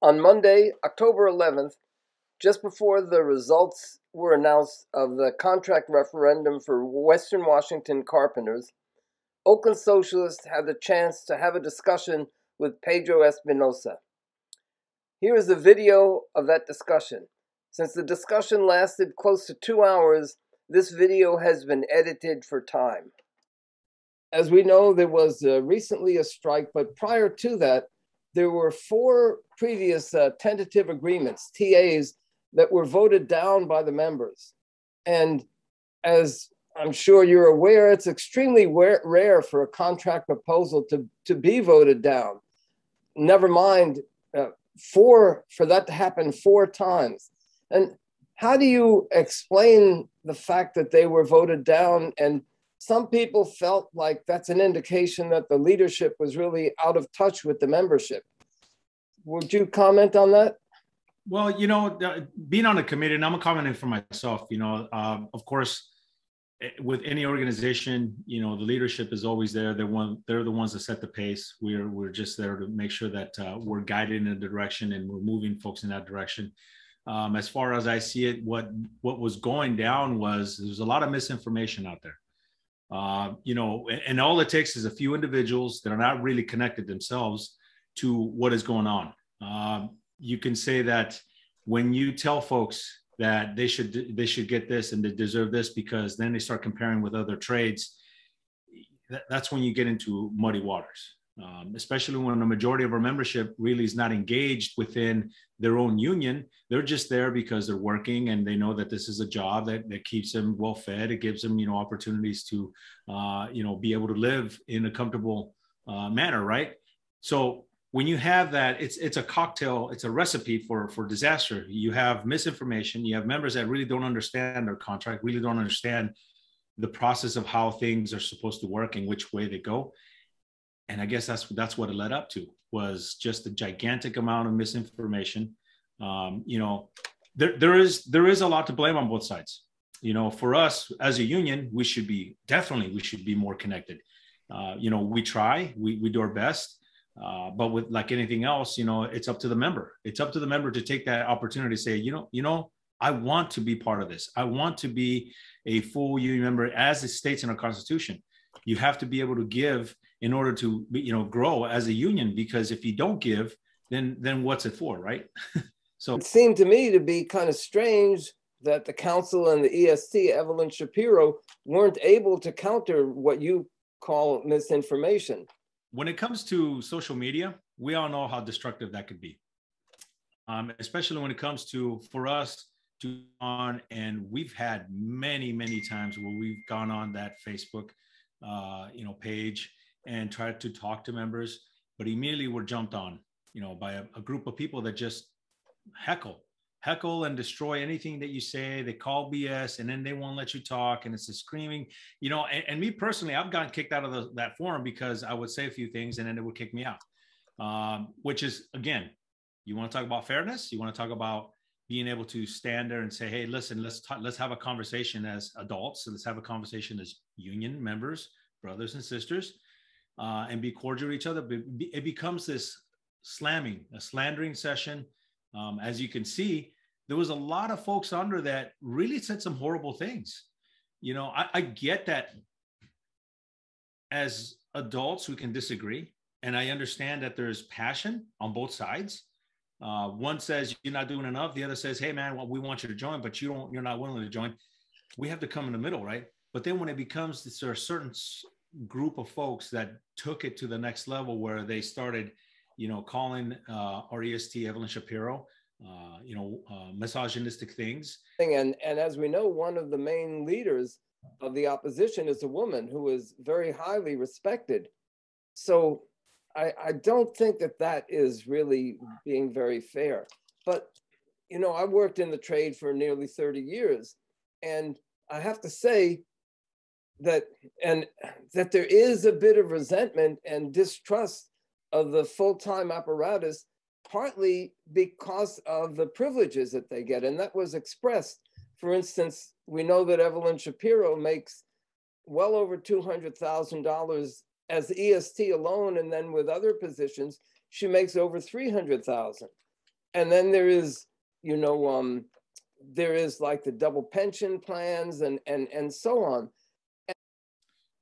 On Monday, October 11th, just before the results were announced of the contract referendum for Western Washington carpenters, Oakland Socialists had the chance to have a discussion with Pedro Espinoza. Here is a video of that discussion. Since the discussion lasted close to two hours, this video has been edited for time. As we know, there was uh, recently a strike, but prior to that, there were four previous uh, tentative agreements, TAs, that were voted down by the members. And as I'm sure you're aware, it's extremely rare for a contract proposal to, to be voted down. Never mind uh, four, for that to happen four times. And how do you explain the fact that they were voted down? And some people felt like that's an indication that the leadership was really out of touch with the membership. Would you comment on that? Well, you know, being on a committee, and I'm commenting for myself, you know, um, of course, eh, with any organization, you know, the leadership is always there. They're one, they're the ones that set the pace. We're we're just there to make sure that uh, we're guided in a direction and we're moving folks in that direction. Um, as far as I see it, what what was going down was there's a lot of misinformation out there. Uh, you know, and, all it takes is a few individuals that are not really connected themselves to what is going on. Uh, you can say that when you tell folks that they should they should get this and they deserve this because then they start comparing with other trades that, that's when you get into muddy waters um, especially when the majority of our membership really is not engaged within their own union they're just there because they're working and they know that this is a job that, that keeps them well fed. It gives them you know opportunities to uh, you know be able to live in a comfortable uh, manner right? So when you have that it's it's a cocktail it's a recipe for for disaster. You have misinformation you have members that really don't understand their contract really don't understand the process of how things are supposed to work and which way they go and i guess that's that's what it led up to was just a gigantic amount of misinformation um, you know there, there is there is a lot to blame on both sides you know for us as a union we should be definitely we should be more connected uh, you know we try we, we do our best uh, but with like anything else, you know, it's up to the member. It's up to the member to take that opportunity to say, you know, you know, I want to be part of this. I want to be a full union member as it states in our constitution. You have to be able to give in order to, you know, grow as a union. Because if you don't give, then then what's it for, right? so it seemed to me to be kind of strange that the council and the EST Evelyn Shapiro, weren't able to counter what you call misinformation when it comes to social media, we all know how destructive that could be. Um, especially when it comes to for us to on and we've had many many times where we've gone on that facebook uh, you know page and tried to talk to members but immediately we're jumped on you know by a, a group of people that just heckle heckle and destroy anything that you say. They call BS and then they won't let you talk. And it's a screaming, you know. And, and me personally, I've gotten kicked out of the, that forum because I would say a few things and then it would kick me out. Um, which is again, you want to talk about fairness. You want to talk about being able to stand there and say, "Hey, listen, let's talk, let's have a conversation as adults. So let's have a conversation as union members, brothers and sisters, uh, and be cordial to each other." But it becomes this slamming, a slandering session um, as you can see, there was a lot of folks under that really said some horrible things. You know, I, I get that as adults we can disagree, and I understand that there's passion on both sides. Uh, one says you're not doing enough. The other says, "Hey, man, well, we want you to join, but you don't. You're not willing to join." We have to come in the middle, right? But then when it becomes there are certain group of folks that took it to the next level where they started you know, calling uh, REST Evelyn Shapiro, uh, you know, uh, misogynistic things. And, and as we know, one of the main leaders of the opposition is a woman who is very highly respected. So I, I don't think that that is really being very fair. But, you know, I worked in the trade for nearly 30 years. And I have to say that, and that there is a bit of resentment and distrust of the full-time apparatus partly because of the privileges that they get and that was expressed for instance we know that evelyn shapiro makes well over $200000 as est alone and then with other positions she makes over 300000 and then there is, you know, um, there is like the double pension plans and and and so on.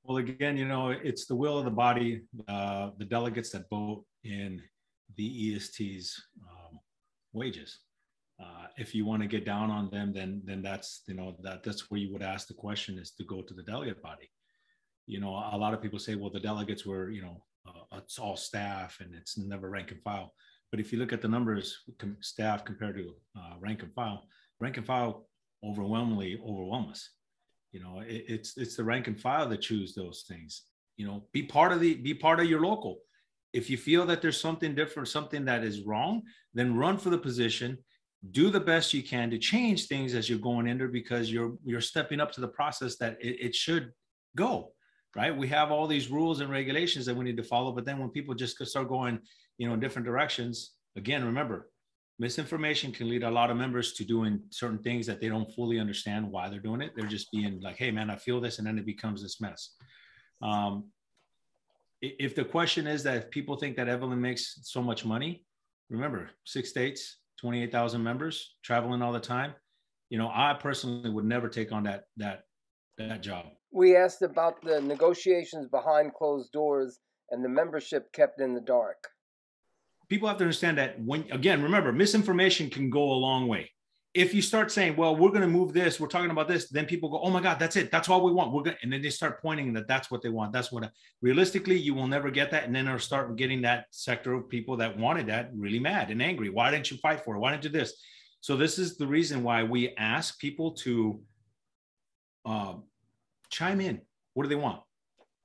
Well, again, you know, it's the will of the body, uh, the delegates that vote in the EST's um, wages. Uh, if you want to get down on them, then then that's you know that that's where you would ask the question is to go to the delegate body. You know, a lot of people say, well, the delegates were you know uh, it's all staff and it's never rank and file. But if you look at the numbers, com- staff compared to uh, rank and file, rank and file overwhelmingly overwhelm us. You know, it, it's it's the rank and file that choose those things. You know, be part of the be part of your local. If you feel that there's something different, something that is wrong, then run for the position. Do the best you can to change things as you're going in there because you're you're stepping up to the process that it, it should go right we have all these rules and regulations that we need to follow but then when people just start going you know in different directions again remember misinformation can lead a lot of members to doing certain things that they don't fully understand why they're doing it. They're just being like hey man i feel this and then it becomes this mess. Um, if the question is that if people think that evelyn makes so much money remember six states 28000 members traveling all the time you know i personally would never take on that that that job. We asked about the negotiations behind closed doors and the membership kept in the dark. People have to understand that when, again, remember, misinformation can go a long way. If you start saying, well, we're going to move this, we're talking about this, then people go, oh my God, that's it. That's all we want. We're going and then they start pointing that that's what they want. That's what, realistically, you will never get that. And then they'll start getting that sector of people that wanted that really mad and angry. Why didn't you fight for it? Why didn't you do this? So this is the reason why we ask people to uh, chime in. What do they want?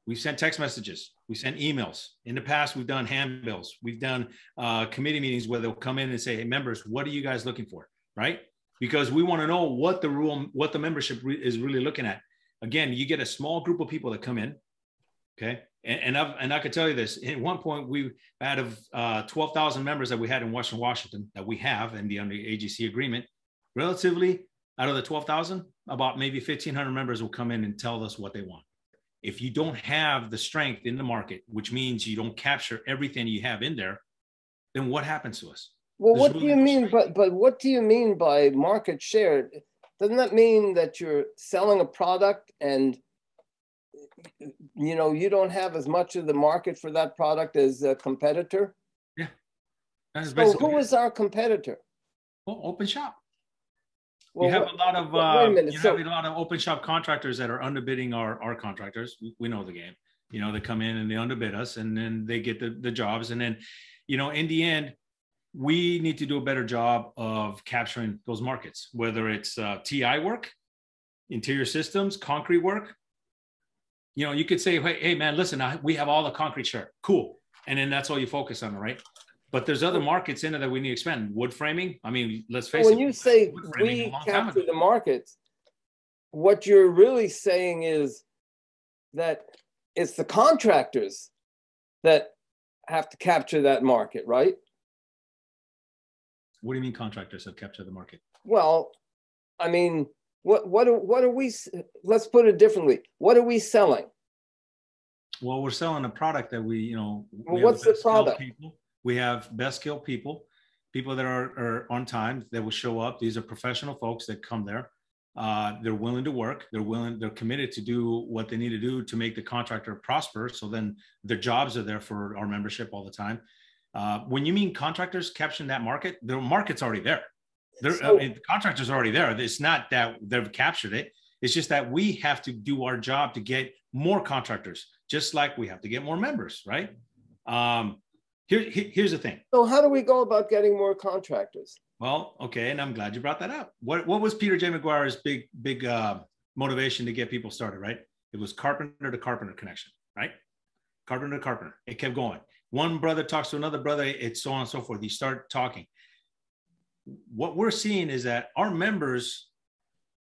We've sent text messages. We sent emails. In the past, we've done handbills. We've done uh, committee meetings where they'll come in and say, "Hey, members, what are you guys looking for?" Right? Because we want to know what the rule, what the membership re- is really looking at. Again, you get a small group of people that come in. Okay, and and, I've, and I could tell you this. At one point, we out of uh, twelve thousand members that we had in Western Washington that we have in the under AGC agreement, relatively out of the 12,000, about maybe 1,500 members will come in and tell us what they want. If you don't have the strength in the market, which means you don't capture everything you have in there, then what happens to us? Well, There's what really do you no mean? But but what do you mean by market share? Doesn't that mean that you're selling a product and you know you don't have as much of the market for that product as a competitor? Yeah. so who is our competitor? Well, open shop. Well, you have a lot of uh, you so, have a lot of open shop contractors that are underbidding our our contractors. We know the game. You know, they come in and they underbid us, and then they get the the jobs, and then, you know, in the end, we need to do a better job of capturing those markets, whether it's uh, TI work, interior systems, concrete work. You know, you could say, hey, hey man, listen, we have all the concrete share. Cool. And then that's all you focus on, right? But there's other markets in it that we need to expand. Wood framing. I mean, let's face when it. When you say we capture the markets, what you're really saying is that it's the contractors that have to capture that market, right? What do you mean contractors have captured the market? Well, I mean, what what are, what are we? Let's put it differently. What are we selling? Well, we're selling a product that we, you know. Well, what's the product? People we have best skilled people, people that are, are on time that will show up. These are professional folks that come there. Uh, they're willing to work. They're willing. They're committed to do what they need to do to make the contractor prosper. So then their jobs are there for our membership all the time. Uh, when you mean contractors capturing that market, the market's already there. There, so, I mean, the contractors are already there. It's not that they've captured it. It's just that we have to do our job to get more contractors, just like we have to get more members, right? Um, here, here's the thing. So how do we go about getting more contractors? Well, okay, and I'm glad you brought that up. What what was Peter J. McGuire's big big uh, motivation to get people started? Right, it was carpenter to carpenter connection. Right, carpenter to carpenter. It kept going. One brother talks to another brother. It's so on and so forth. You start talking. What we're seeing is that our members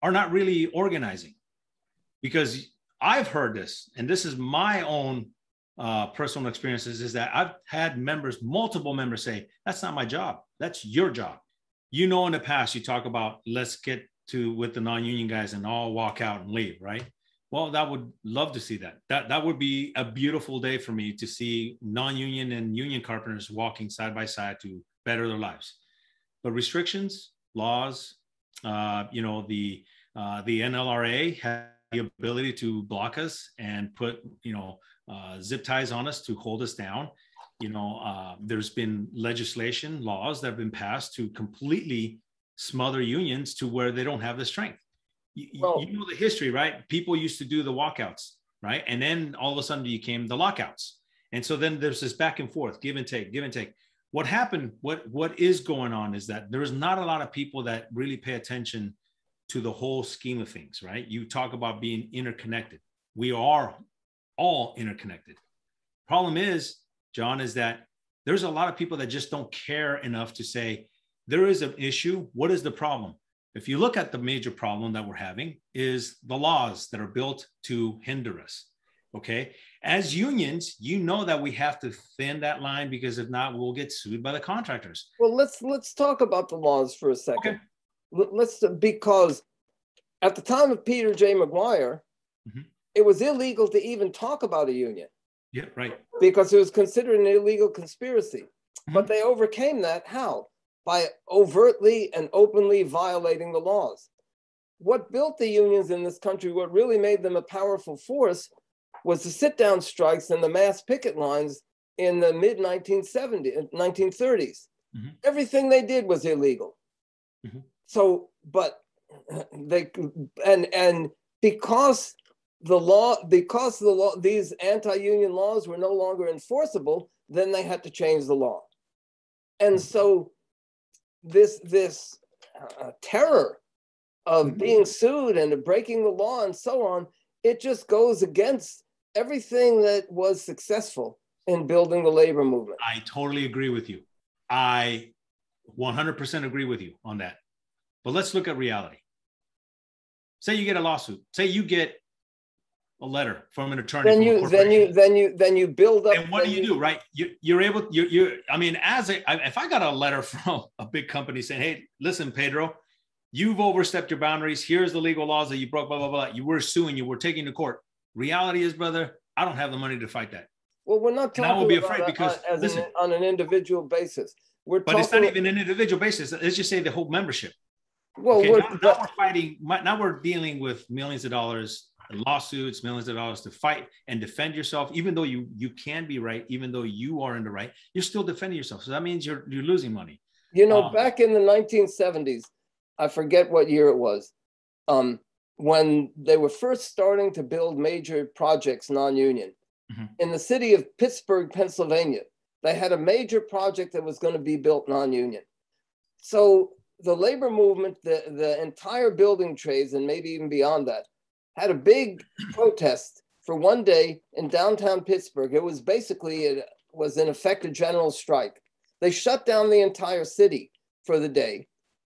are not really organizing because I've heard this, and this is my own uh, personal experiences is that I've had members, multiple members say, that's not my job. That's your job. You know, in the past, you talk about let's get to with the non-union guys and all walk out and leave, right? Well, that would love to see that. That that would be a beautiful day for me to see non-union and union carpenters walking side by side to better their lives. but restrictions, laws, uh, you know, the uh, the NLRA has the ability to block us and put, you know, uh, zip ties on us to hold us down. You know, uh, there's been legislation, laws that have been passed to completely smother unions to where they don't have the strength. You, well, you know the history, right? People used to do the walkouts, right? And then all of a sudden you came the lockouts. And so then there's this back and forth, give and take, give and take. What happened, what what is going on is that there is not a lot of people that really pay attention to the whole scheme of things, right? You talk about being interconnected. We are all interconnected. Problem is, John, is that there's a lot of people that just don't care enough to say, there is an issue. What is the problem? If you look at the major problem that we're having is the laws that are built to hinder us. Okay. As unions, you know that we have to thin that line because if not, we'll get sued by the contractors. Well, let's let's talk about the laws for a second. Okay let's because at the time of Peter J. McGuire, mm-hmm. It was illegal to even talk about a union. Yeah, right. Because it was considered an illegal conspiracy. Mm-hmm. But they overcame that how? By overtly and openly violating the laws. What built the unions in this country, what really made them a powerful force, was the sit down strikes and the mass picket lines in the mid 1970s, 1930s. Mm-hmm. Everything they did was illegal. Mm-hmm. So, but they and and because the law because the law these anti-union laws were no longer enforceable, then they had to change the law, and so this this uh, terror of mm-hmm. being sued and breaking the law and so on, it just goes against everything that was successful in building the labor movement. I totally agree with you. I 100% agree with you on that. But let's look at reality. Say you get a lawsuit. Say you get a letter from an attorney. Then you, then you, then you, then you build up. And what do you, you, do, right? You, you're able. You, you. I mean, as a, if I got a letter from a big company saying, "Hey, listen, Pedro, you've overstepped your boundaries. Here's the legal laws that you broke. Blah blah blah. You were suing. You were taking to court. Reality is, brother, I don't have the money to fight that. Well, we're not talking. And I will be afraid because on, listen, an, on an individual basis. We're but it's not even an individual basis. Let's just say the whole membership. Well, okay, now, now, we're fighting. Now we're dealing with millions of dollars lawsuits, millions of dollars to fight and defend yourself. Even though you you can be right, even though you are in the right, you're still defending yourself. So that means you're you're losing money. You know, um, back in the 1970s, I forget what year it was, um, when they were first starting to build major projects non-union mm-hmm. in the city of Pittsburgh, Pennsylvania. They had a major project that was going to be built non-union. So the labor movement, the, the entire building trades, and maybe even beyond that, had a big protest for one day in downtown Pittsburgh. It was basically, it was in effect a general strike. They shut down the entire city for the day.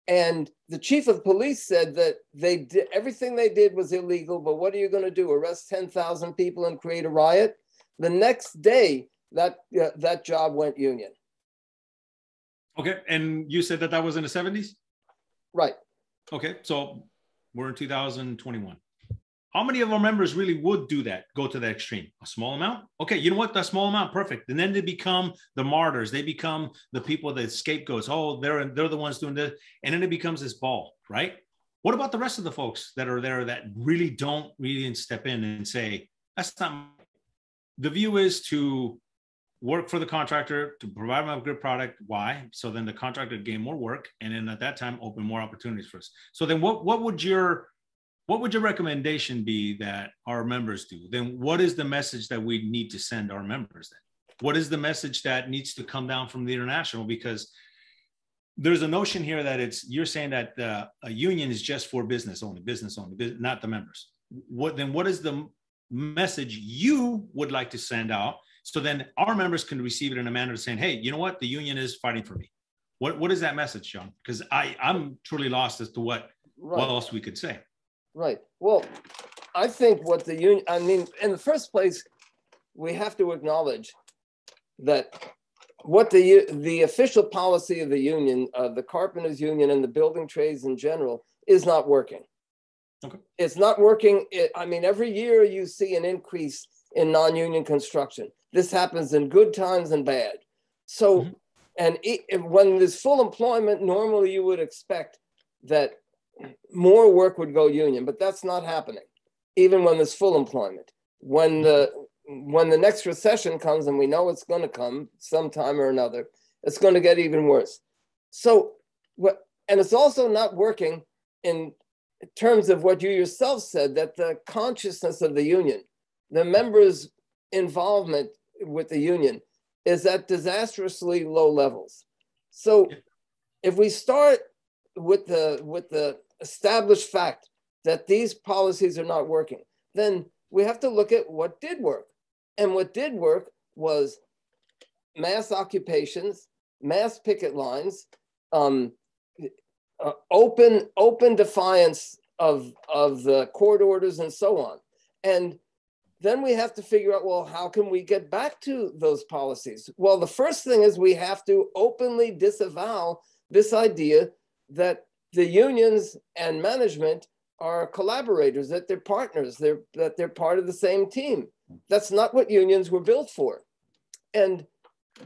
And the chief of police said that they did everything they did was illegal, but what are you going to do? Arrest 10,000 people and create a riot? The next day, that, uh, that job went union. Okay, and you said that that was in the 70s? Right. Okay, so we're in 2021. How many of our members really would do that, go to that extreme? A small amount? Okay, you know what? That small amount, perfect. And then they become the martyrs. They become the people that scapegoats. Oh, they're they're the ones doing this. And then it becomes this ball, right? What about the rest of the folks that are there that really don't really step in and say, that's not the view is to work for the contractor to provide them a good product. Why? So then the contractor gain more work, and then at that time open more opportunities for us. So then, what what would your what would your recommendation be that our members do? Then what is the message that we need to send our members? Then what is the message that needs to come down from the international? Because there's a notion here that it's you're saying that uh, a union is just for business only, business only, not the members. What then? What is the message you would like to send out so then our members can receive it in a manner of saying, hey, you know what? The union is fighting for me. What, what is that message, John? Because I, I'm truly lost as to what, right. what else we could say. Right. Well, I think what the union, I mean, in the first place, we have to acknowledge that what the the official policy of the union, uh, the carpenters union, and the building trades in general is not working. Okay. It's not working. It, I mean, every year you see an increase in non-union construction. This happens in good times and bad. So mm-hmm. and it, when there's full employment, normally you would expect that more work would go union, but that's not happening, even when there's full employment. When the when the next recession comes, and we know it's going to come sometime or another, it's going to get even worse. So, what, and it's also not working in terms of what you yourself said that the consciousness of the union, the members' involvement with the union, is at disastrously low levels. So, if we start with the with the established fact that these policies are not working, then we have to look at what did work. And what did work was mass occupations, mass picket lines, um, uh, open open defiance of of the court orders and so on. And then we have to figure out well how can we get back to those policies? Well the first thing is we have to openly disavow this idea that the unions and management are collaborators that they're partners they're that they're part of the same team. That's not what unions were built for. And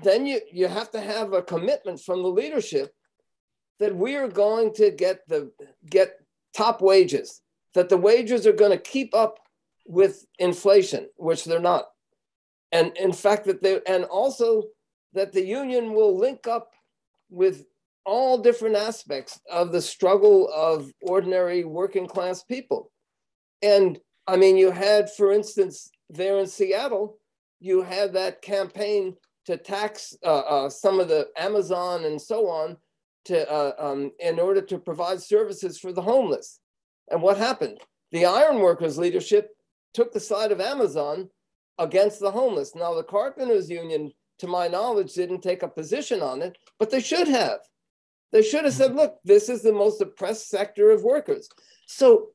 then you you have to have a commitment from the leadership that we are going to get the get top wages that the wages are going to keep up with inflation, which they're not. And in fact, that they and also that the union will link up with all different aspects of the struggle of ordinary working class people. And I mean, you had, for instance, there in Seattle, you had that campaign to tax uh, uh, some of the Amazon and so on to uh, um, in order to provide services for the homeless. And what happened? The ironworkers leadership took the side of Amazon against the homeless. Now, the carpenters union, to my knowledge, didn't take a position on it, but they should have. They should have said, mm-hmm. look, this is the most oppressed sector of workers. So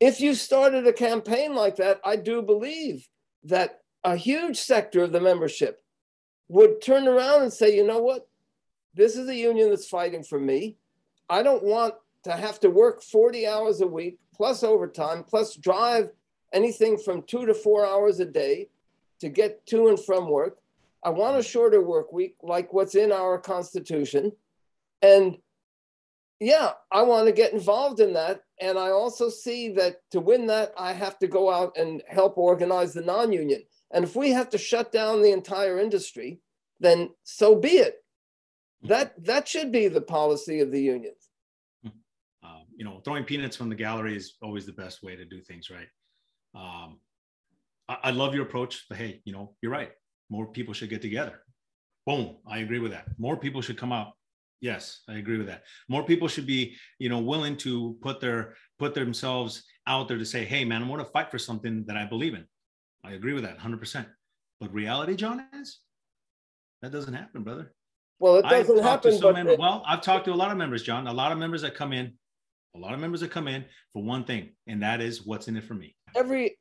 if you started a campaign like that, I do believe that a huge sector of the membership would turn around and say, you know what? This is a union that's fighting for me. I don't want to have to work 40 hours a week plus overtime plus drive anything from two to four hours a day to get to and from work. I want a shorter work week, like what's in our Constitution. And yeah, I want to get involved in that. And I also see that to win that, I have to go out and help organize the non union. And if we have to shut down the entire industry, then so be it. That, that should be the policy of the unions. Uh, you know, throwing peanuts from the gallery is always the best way to do things, right? Um, I, I love your approach, but hey, you know, you're right. More people should get together. Boom. I agree with that. More people should come out. Yes, I agree with that. More people should be, you know, willing to put their put themselves out there to say, "Hey, man, I want to fight for something that I believe in." I agree with that 100%. But reality, John, is that doesn't happen, brother. Well, it doesn't happen. But well, I've talked to a lot of members, John. A lot of members that come in, a lot of members that come in for one thing, and that is what's in it for me every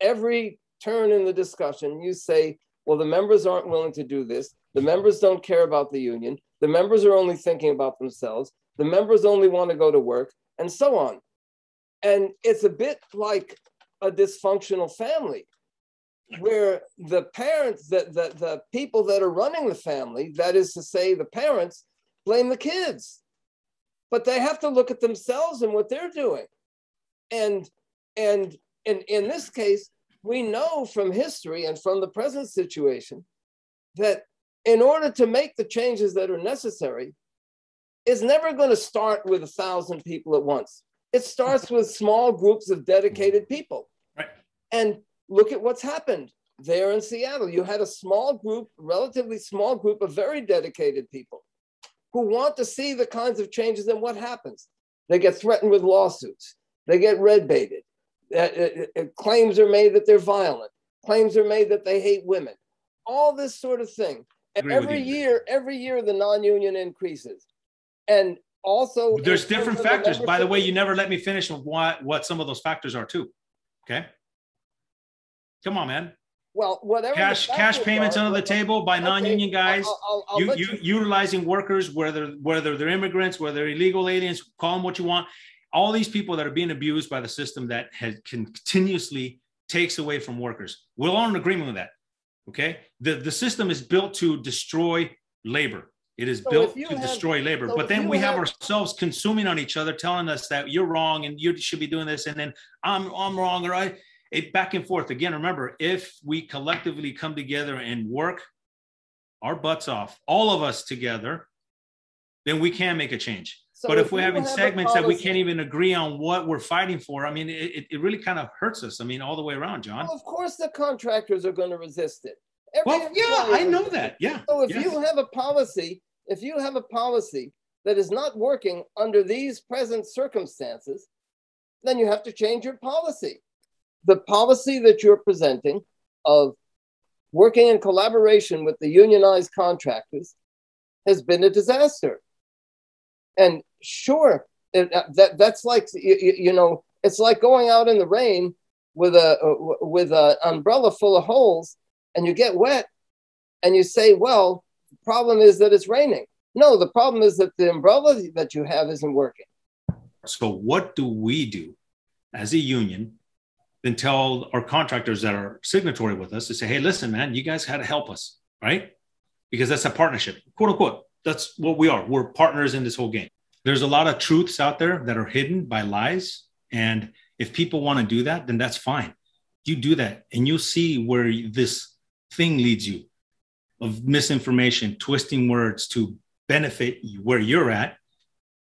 every turn in the discussion, you say, well, the members aren't willing to do this. The members don't care about the union. The members are only thinking about themselves. The members only want to go to work, and so on. And it's a bit like a dysfunctional family where the parents, the, the, the people that are running the family, that is to say, the parents, blame the kids. But they have to look at themselves and what they're doing. And and in, in this case, we know from history and from the present situation that in order to make the changes that are necessary, it's never going to start with a thousand people at once. It starts with small groups of dedicated people. Right. And look at what's happened there in Seattle. You had a small group, relatively small group of very dedicated people who want to see the kinds of changes. And what happens? They get threatened with lawsuits. They get red baited. Uh, uh, uh, claims are made that they're violent. Claims are made that they hate women. All this sort of thing. And every year, every year the non-union increases. And also there's different factors. The By the way, you never let me finish what what some of those factors are too. Okay. Come on, man. Well, whatever cash cash payments are, under the table by non-union guys. I'll, I'll, I'll you, you, you utilizing workers, whether whether they're immigrants, whether they're illegal aliens, call them what you want all these people that are being abused by the system that has continuously takes away from workers. We're all in agreement with that. Okay. The, the system is built to destroy labor. It is so built to have, destroy labor. So but then we have, have, ourselves consuming on each other, telling us that you're wrong and you should be doing this, and then I'm I'm wrong, or I it back and forth. Again, remember, if we collectively come together and work our butts off, all of us together, then we can make a change. So but if, if we're having segments that we can't even agree on what we're fighting for, I mean, it, it really kind of hurts us. I mean, all the way around, John. Well, of course, the contractors are going to resist it. Every well, yeah, I know that. Yeah. So if you have a policy, if you have a policy that is not working under these present circumstances, then you have to change your policy. The policy that you're presenting of working in collaboration with the unionized contractors has been a disaster. And sure, it, uh, that that's like you, you, know, it's like going out in the rain with a uh, with an umbrella full of holes, and you get wet, and you say, "Well, the problem is that it's raining." No, the problem is that the umbrella that you have isn't working. So, what do we do as a union? Then tell our contractors that are signatory with us to say, "Hey, listen, man, you guys had to help us, right?" Because that's a partnership, quote unquote that's what we are. We're partners in this whole game. There's a lot of truths out there that are hidden by lies. And if people want to do that, then that's fine. You do that and you'll see where this thing leads you of misinformation, twisting words to benefit where you're at.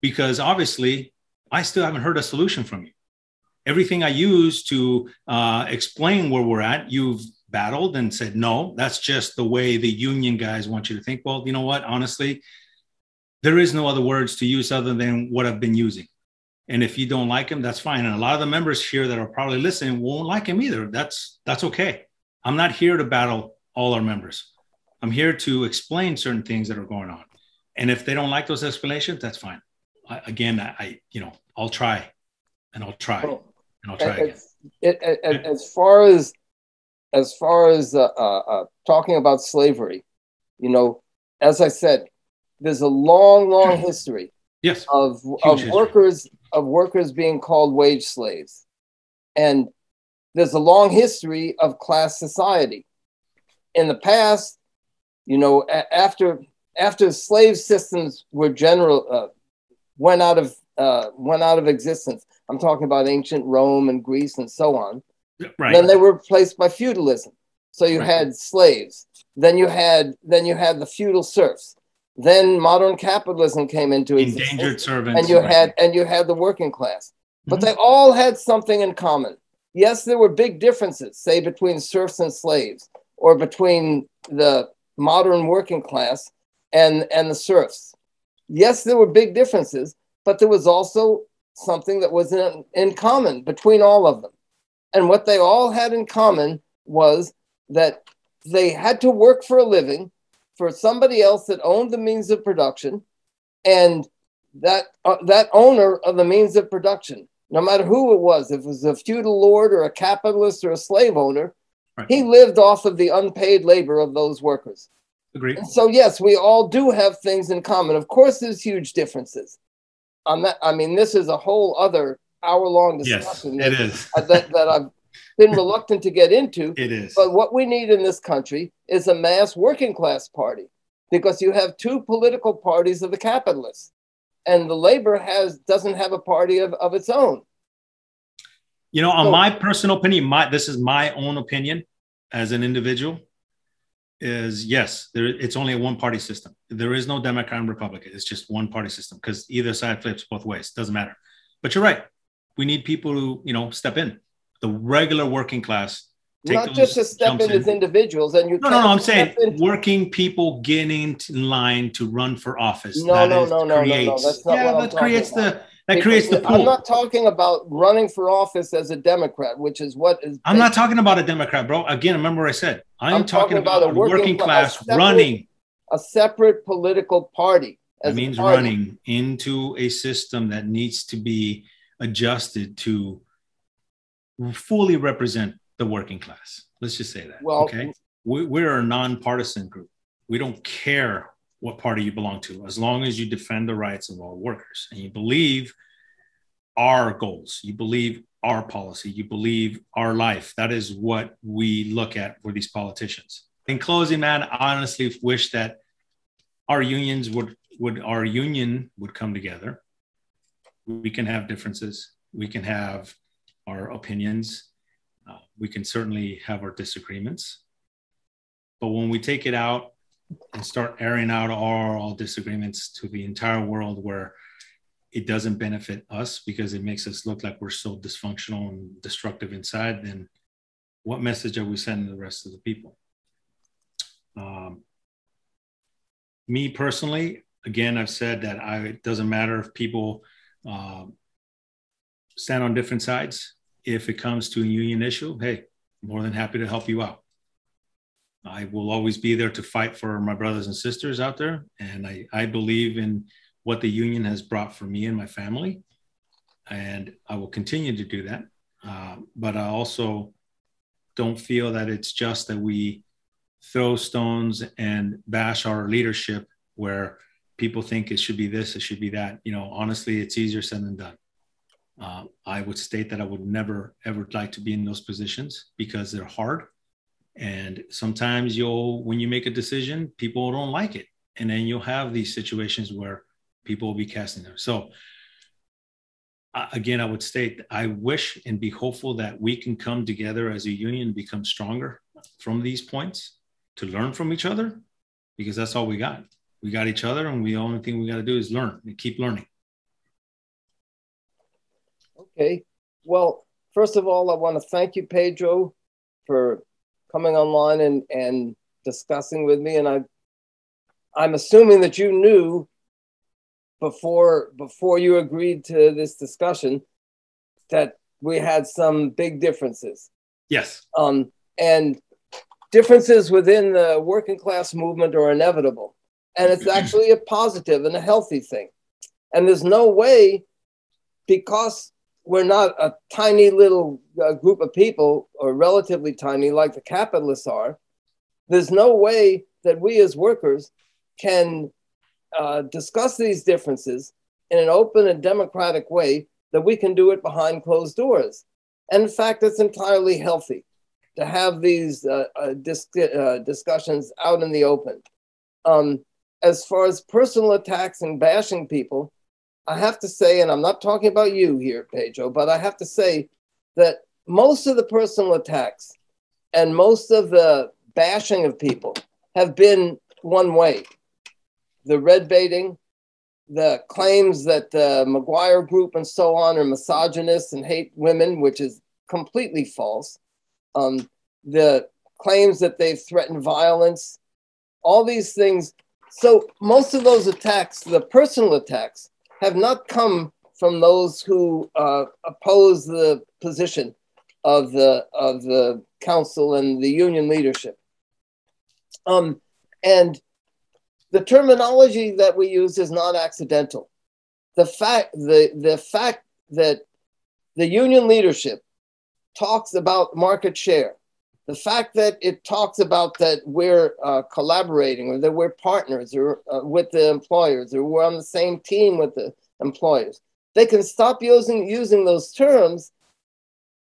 Because obviously, I still haven't heard a solution from you. Everything I use to uh, explain where we're at, you've battled and said, no, that's just the way the union guys want you to think. Well, you know what? Honestly, there is no other words to use other than what I've been using. And if you don't like him, that's fine. And a lot of the members here that are probably listening won't like him either. That's that's okay. I'm not here to battle all our members. I'm here to explain certain things that are going on. And if they don't like those explanations, that's fine. I, again, I, I, you know I'll try, and I'll try, and I'll try as, again. It, it, as far as as far as uh, uh, uh, talking about slavery, you know, as I said, there's a long, long history yes. of, of history. workers of workers being called wage slaves, and there's a long history of class society. In the past, you know, after after slave systems were general uh, went out of uh, went out of existence. I'm talking about ancient Rome and Greece and so on. Right. Then they were replaced by feudalism. So you right. had slaves. Then you had then you had the feudal serfs. Then modern capitalism came into existence. Indentured servants. And you right. had and you had the working class. But mm-hmm. they all had something in common. Yes, there were big differences, say between serfs and slaves, or between the modern working class and, and the serfs. Yes, there were big differences, but there was also something that was in, in common between all of them. And what they all had in common was that they had to work for a living for somebody else that owned the means of production. And that, uh, that owner of the means of production, no matter who it was, if it was a feudal lord or a capitalist or a slave owner, right. he lived off of the unpaid labor of those workers. Agreed. And so, yes, we all do have things in common. Of course, there's huge differences. On that, I mean, this is a whole other hour long discussion yes, that, it is. that, that I've been reluctant to get into. It is. But what we need in this country is a mass working class party because you have two political parties of the capitalists and the labor has doesn't have a party of, of its own. You know, on so, my personal opinion, my this is my own opinion as an individual is yes, there it's only a one party system. There is no Democrat and Republican. It's just one party system because either side flips both ways. Doesn't matter. But you're right we need people who you know step in the regular working class not just to step in, in as individuals and you no no no i'm saying into... working people getting in line to run for office no that no is, no no, creates, no no that's not yeah what that creates about. the that because creates the pool. I'm not talking about running for office as a Democrat, which is what is. I'm not talking about a Democrat, bro. Again, remember what I said. I'm, I'm talking, talking, about, about a working, working class, class separate, running a separate political party. That means party. running into a system that needs to be adjusted to fully represent the working class. Let's just say that. Well, okay. We, we're a nonpartisan group. We don't care what party you belong to, as long as you defend the rights of all workers and you believe our goals, you believe our policy, you believe our life. That is what we look at for these politicians. In closing, man, I honestly wish that our unions would would our union would come together. We can have differences. We can have our opinions. Uh, we can certainly have our disagreements. But when we take it out and start airing out all, all disagreements to the entire world where it doesn't benefit us because it makes us look like we're so dysfunctional and destructive inside, then what message are we sending the rest of the people? Um, me personally, again, I've said that I, it doesn't matter if people uh, stand on different sides. If it comes to a union issue, hey, more than happy to help you out. I will always be there to fight for my brothers and sisters out there. And I, I believe in what the union has brought for me and my family. And I will continue to do that. Uh, but I also don't feel that it's just that we throw stones and bash our leadership where people think it should be this, it should be that. You know, honestly, it's easier said than done. Uh, I would state that I would never ever like to be in those positions because they're hard and sometimes you'll, when you make a decision, people don't like it. And then you'll have these situations where people will be casting them. So, uh, again, I would state I wish and be hopeful that we can come together as a union, become stronger from these points to learn from each other, because that's all we got. We got each other, and the only thing we got to do is learn and keep learning. Okay. Well, first of all, I want to thank you, Pedro, for coming online and, and discussing with me. And I, I'm assuming that you knew before before you agreed to this discussion that we had some big differences. Yes. Um, and differences within the working class movement are inevitable. And it's actually a positive and a healthy thing. And there's no way, because we're not a tiny little uh, group of people, or relatively tiny, like the capitalists are. There's no way that we as workers can uh, discuss these differences in an open and democratic way that we can do it behind closed doors. And in fact, it's entirely healthy to have these uh, uh dis- uh, discussions out in the open. Um, as far as personal attacks and bashing people, I have to say, and I'm not talking about you here, Pedro, but I have to say that most of the personal attacks and most of the bashing of people have been one way. The red baiting, the claims that the McGuire group and so on are misogynists and hate women, which is completely false. Um, the claims that they've threatened violence, all these things. So most of those attacks, the personal attacks, have not come from those who uh, oppose the position of the of the council and the union leadership. Um, and the terminology that we use is not accidental. The fact the the fact that the union leadership talks about market share, the fact that it talks about that we're uh, collaborating or that we're partners or uh, with the employers or we're on the same team with the employers. They can stop using using those terms,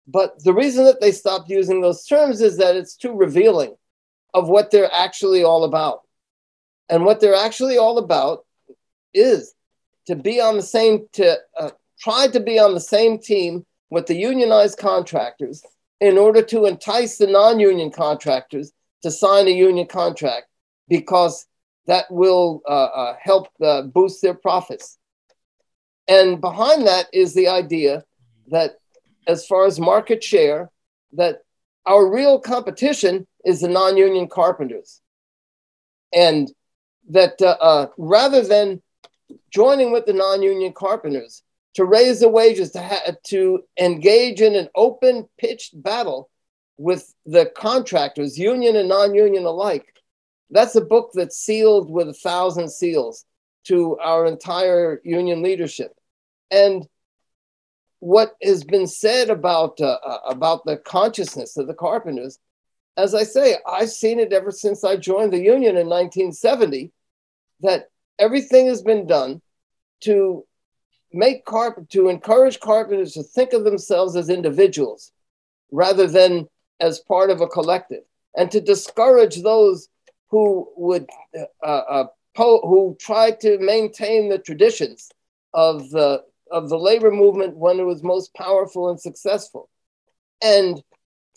but the reason that they stopped using those terms is that it's too revealing of what they're actually all about. And what they're actually all about is to be on the same to uh, try to be on the same team with the unionized contractors in order to entice the non-union contractors to sign a union contract because that will uh, uh, help uh, boost their profits. And behind that is the idea that, as far as market share, that our real competition is the non-union carpenters, and that uh, uh, rather than joining with the non-union carpenters to raise the wages to ha- to engage in an open pitched battle with the contractors, union and non-union alike. That's a book that's sealed with a thousand seals to our entire union leadership. And what has been said about uh, uh, about the consciousness of the carpenters, as I say, I've seen it ever since I joined the union in 1970. That everything has been done to make carpet to encourage carpenters to think of themselves as individuals rather than as part of a collective, and to discourage those who would uh, uh, who tried to maintain the traditions of the of the labor movement when it was most powerful and successful. And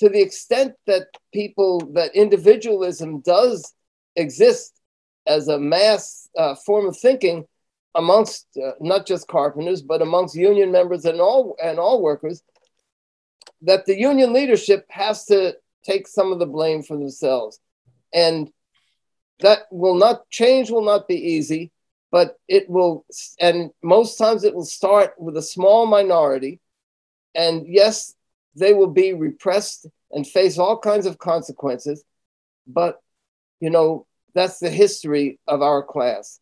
to the extent that people that individualism does exist as a mass uh, form of thinking amongst uh, not just carpenters but amongst union members and all and all workers that the union leadership has to take some of the blame for themselves. And that will not change will not be easy but it will and most times it will start with a small minority. And yes they will be repressed and face all kinds of consequences but you know that's the history of our class